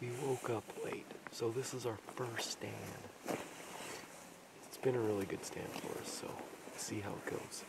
We woke up late, so this is our first stand. It's been a really good stand for us, so see how it goes.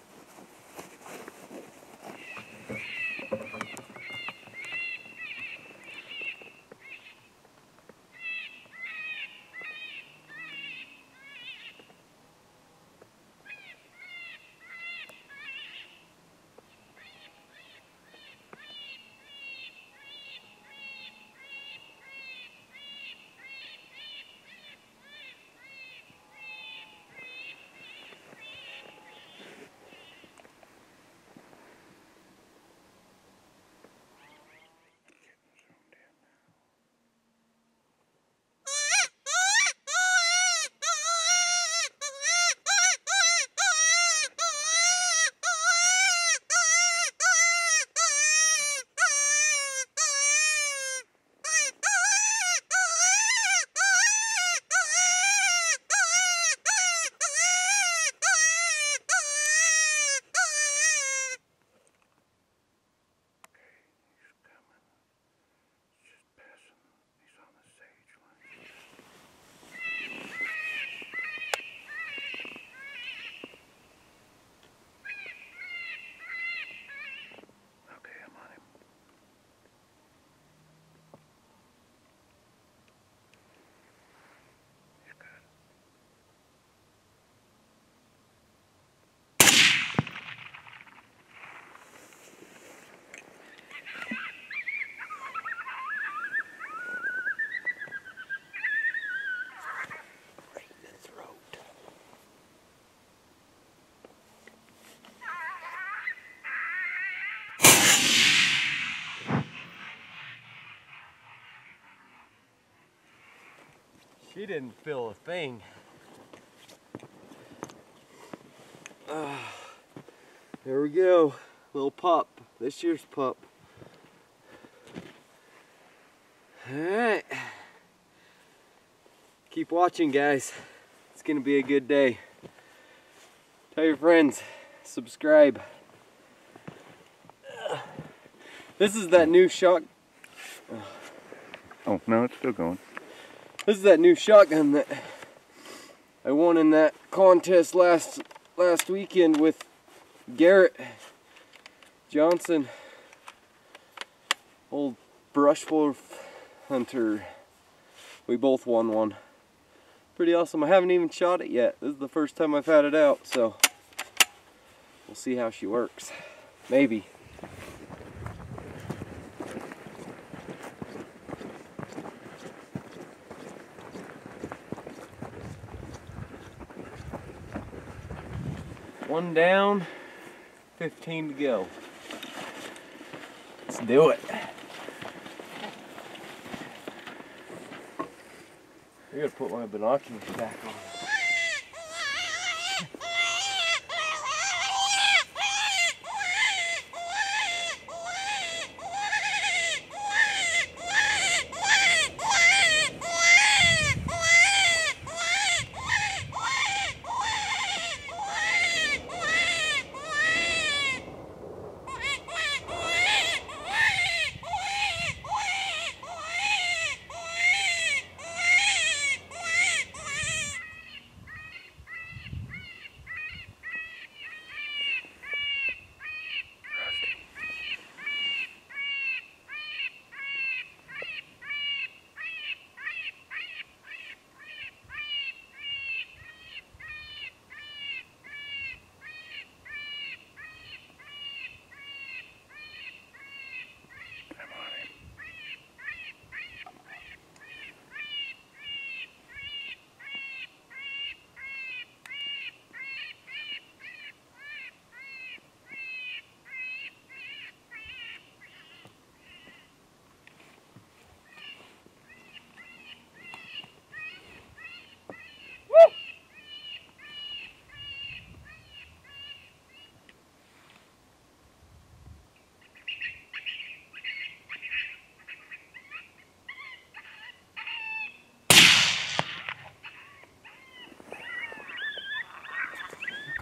She didn't feel a thing. Uh, there we go. Little pup. This year's pup. Alright. Keep watching, guys. It's going to be a good day. Tell your friends. Subscribe. This is that new shock. Oh, no, it's still going. This is that new shotgun that I won in that contest last last weekend with Garrett Johnson, old brush wolf hunter. We both won one. Pretty awesome. I haven't even shot it yet. This is the first time I've had it out, so we'll see how she works. Maybe. One down, 15 to go. Let's do it. I gotta put my binoculars back on.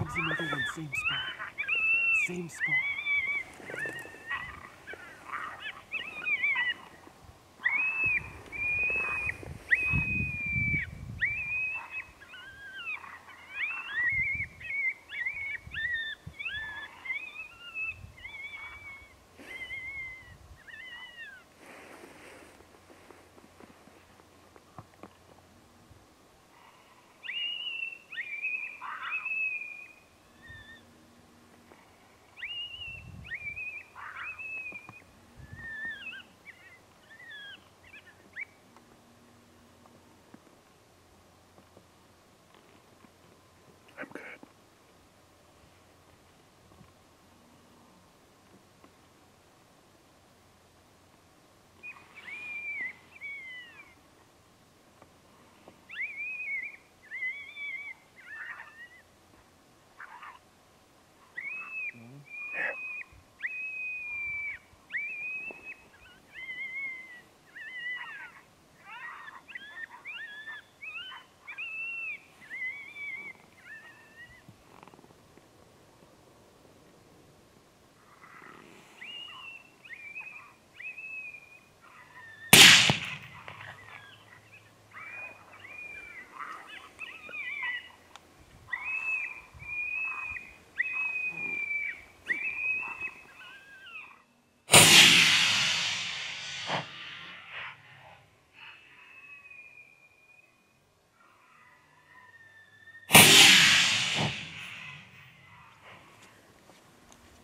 Comes another one, same spot. Same spot.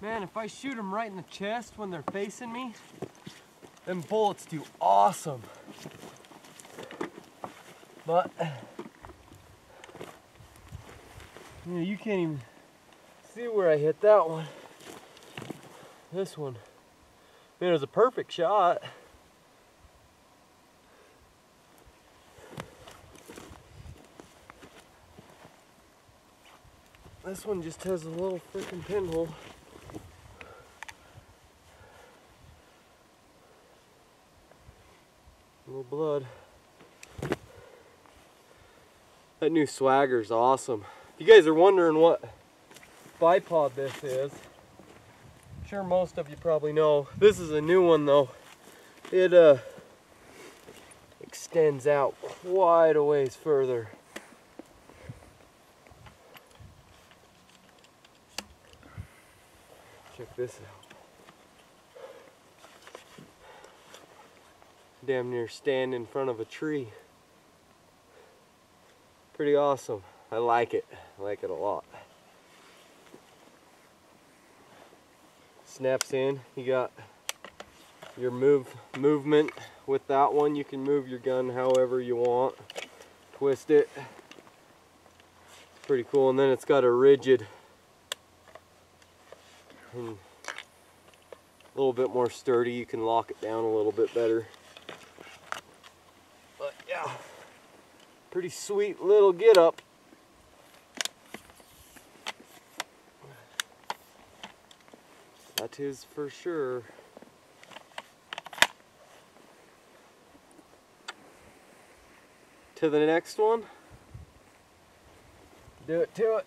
Man, if I shoot them right in the chest when they're facing me, them bullets do awesome. But, you, know, you can't even see where I hit that one. This one, man, it was a perfect shot. This one just has a little freaking pinhole. A little blood. That new swagger's awesome. If you guys are wondering what bipod this is, I'm sure most of you probably know. This is a new one though. It uh, extends out quite a ways further. Check this out. Damn near stand in front of a tree. Pretty awesome. I like it. I like it a lot. Snaps in. You got your move movement with that one. You can move your gun however you want. Twist it. It's pretty cool. And then it's got a rigid and a little bit more sturdy. You can lock it down a little bit better. But yeah, pretty sweet little get up. That is for sure. To the next one. Do it to it.